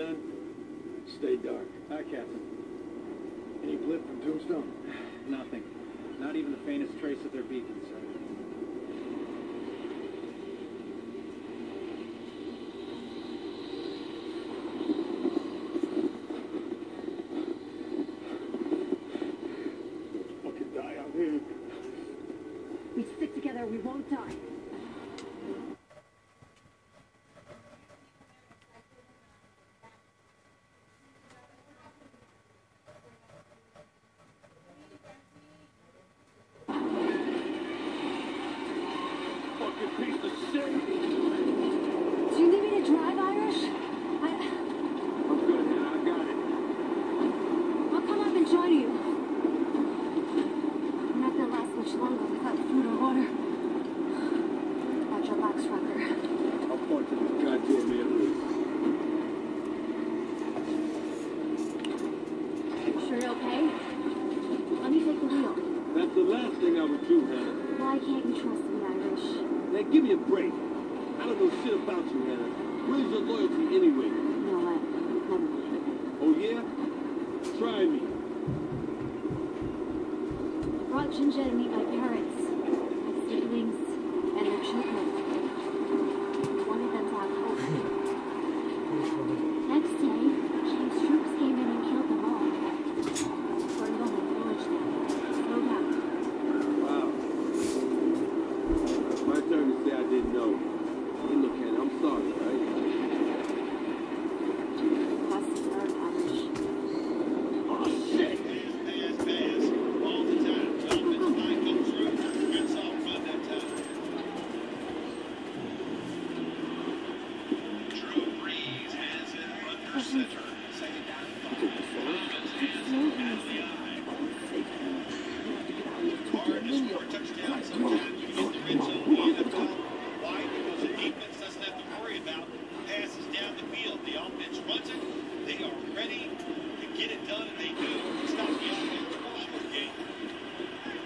then? Stay dark. Hi, Captain. Any blip from Tombstone? Nothing. Not even the faintest trace of their beacon, sir. We stick together, we won't die. Fucking piece of shit. Do you need me to drive, Irish? I, I'm good, man. I got it. I'll come up and join you. I'm not gonna last much longer without food or water. Watch your backs, Recker. I'll point to the goddamn airways. Sure you're okay? Let me take the wheel. That's the last thing I would do, Hannah. Why can't you trust me, Irish? Now give me a break. I don't know shit about you, Hannah. Where's your loyalty anyway? You know what? Never mind. Oh yeah? Try me. I Brought Ginger to meet my parents, my siblings, and their children. Wanted them to have hope. Next day, Chinese troops came in and killed them all. Burned the whole village down. No doubt. Wow. It's my turn to say I didn't know. Hey, look, Hannah, I'm sorry, right? Lessons learned, Irish. Oh, shit! They are ready to get it done, and they do. Stop the offense, short game.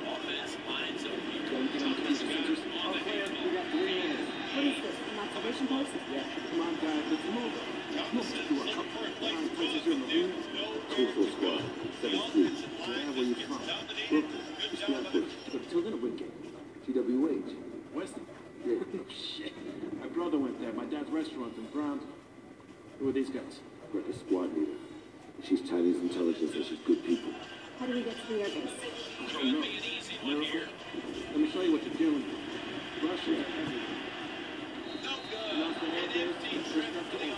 Offense lines up. Thomas Scott on the handle. What is this, an observation post? Yeah, come on, guys, let's move. Let's move to a couple of fine places here in the room. Coastal Squad, 7-3. Yeah, where you from? Brooklyn. Just not Bush. But till then, a win game. GWH. Weston. Yeah. Oh, shit. My brother went there. My dad's restaurant in Browns. Who are these guys? Like a squad leader. She's Chinese intelligence and she's good people. How do we get to the airbase? I don't know. Miracle? Let me show you what you're doing. Russia is everything. You lost the air base, there's stuff to eat.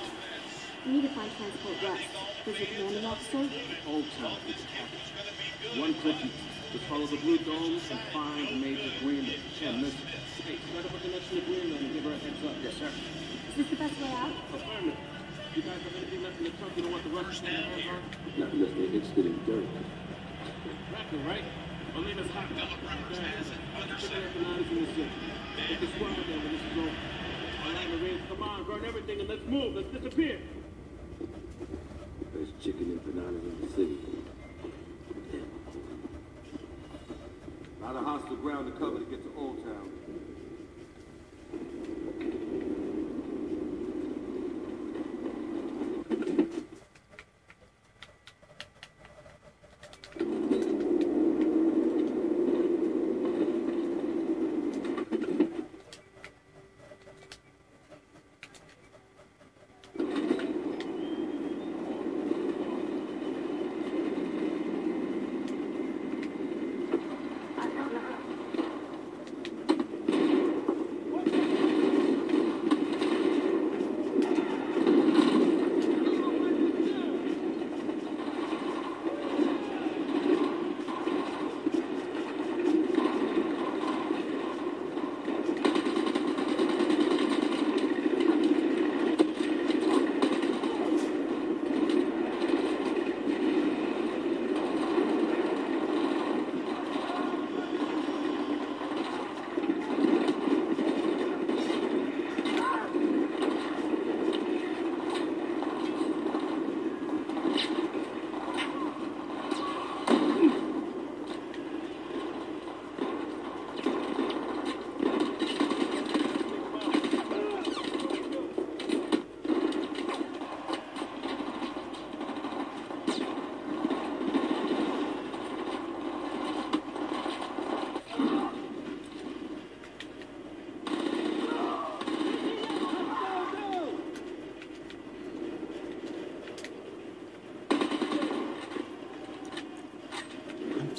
We need to find Transport West. There's a commanding officer. Old Town is capital. One click, you just follow the blue domes and find Major Greenland. And listen, hey, set up a connection to Greenland and give her a heads up. Yes, sir. Is this the best way out? Affirmative. You guys have anything left in the trunk you don't want the Russians to have hands on? Not unless they're interested in dirt. Cracker, right? Elena's hot. Let's get their empanadas in the city. Get the squad there when this is over. All right, Marines, come on, burn everything and let's move. Let's disappear. Chicken empanadas in the city. A lot of hostile ground to cover to get to Old Town.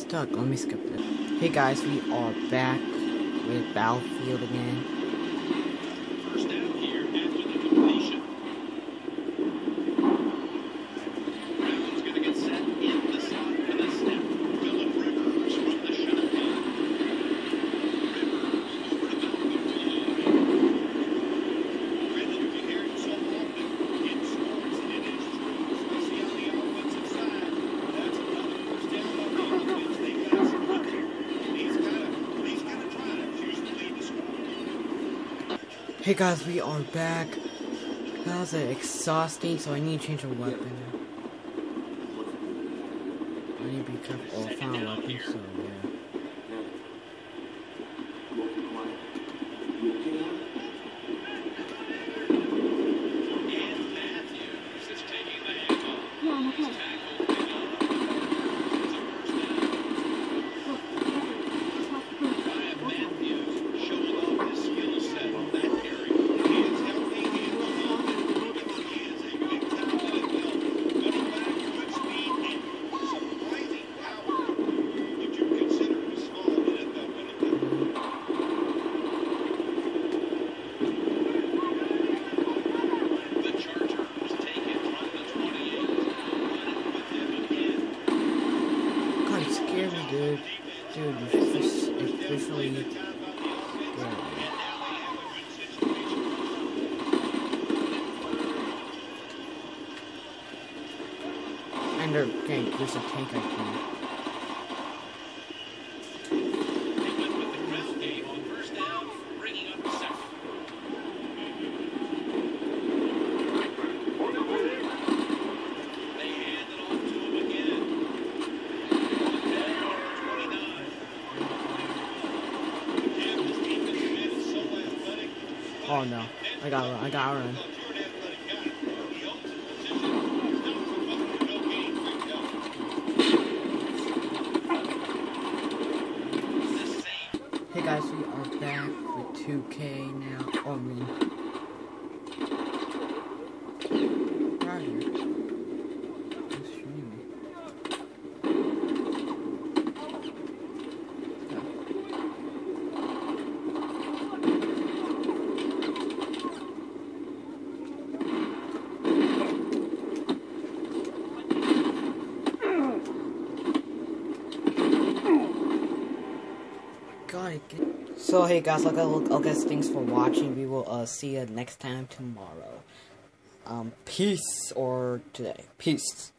stuck. Let me skip this. Hey guys, we are back with Battlefield again. Hey guys, we are back. That was exhausting, so I need to change a weapon. I need to be careful. Oh, I found a weapon, so yeah. obviously. Ender tank, there's a tank I can. Oh no, I got run. I got run. Hey guys, we are back with 2K now. So hey guys, I'll, I'll guess thanks for watching. We will uh, see you next time tomorrow. Um, peace or today. Peace.